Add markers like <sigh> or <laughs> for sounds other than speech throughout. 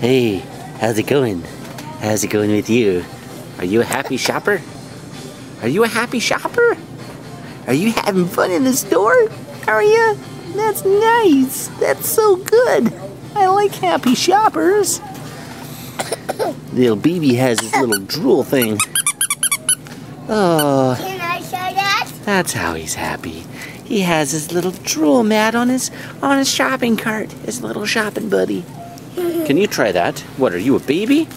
Hey, how's it going? How's it going with you? Are you a happy shopper? Are you a happy shopper? Are you having fun in the store? Are you? That's nice. That's so good. I like happy shoppers. <coughs> little BB has his little drool thing. Oh, Can I show that? that's how he's happy. He has his little drool mat on his on his shopping cart, his little shopping buddy. Can you try that? What are you, a baby?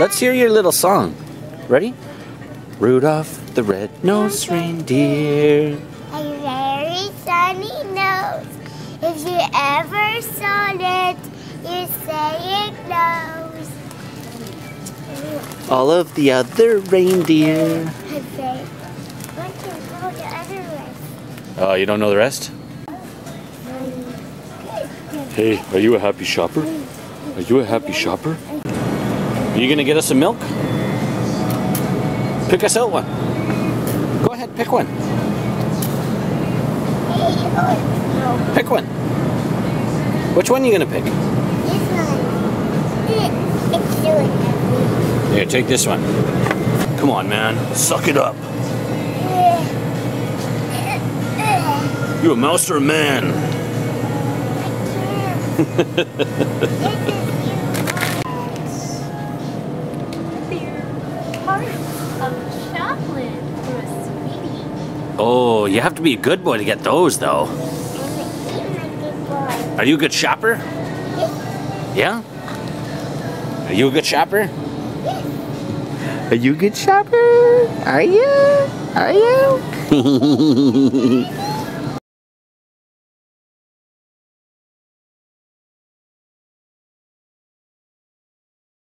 Let's hear your little song. Ready? Rudolph the red-nosed reindeer. a very sunny nose. If you ever saw it, you'd say it knows. All of the other reindeer. I'd what can the other way? Oh, you don't know the rest? Hey, are you a happy shopper? Are you a happy shopper? Are you gonna get us some milk? Pick us out one. Go ahead, pick one. Pick one. Which one are you gonna pick? this one. It's. Here, take this one. Come on, man. Suck it up. You a mouse or a man? <laughs> Oh, you have to be a good boy to get those, though. Are you a good shopper? Yeah? Are you a good shopper? Are you a good shopper? Are you? Are you?